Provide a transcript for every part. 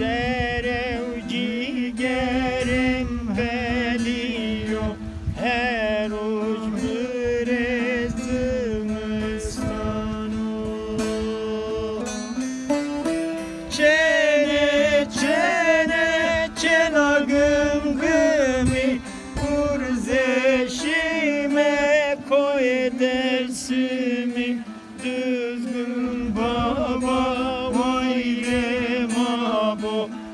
Gerev cigerim veliyo Her uç mürezimistanı Çene çene çena gım gımi. Kurzeşime koy dersimi Düzgün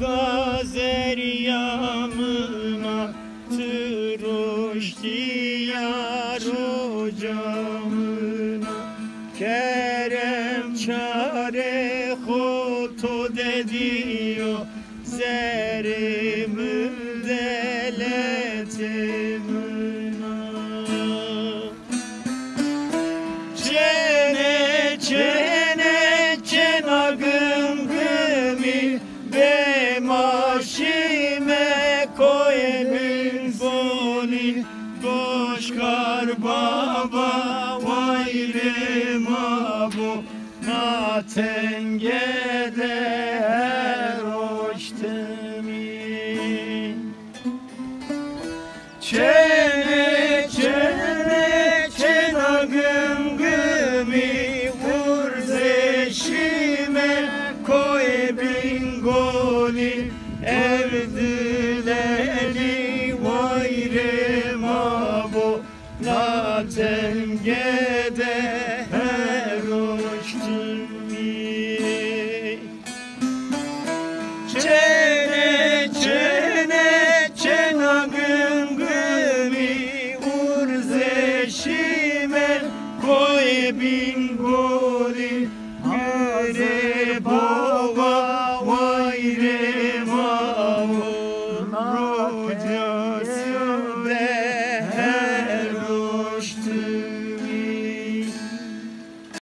gazer yamına Tırış diyar ocağına Kerem çare hoto dediyor Zerimü deletimina Çene çene çena gım gımi Be Boşkar baba vay remabo Na tengede her hoştemi Çene çene çena gım gımi Urzeşime koy bin goli Güre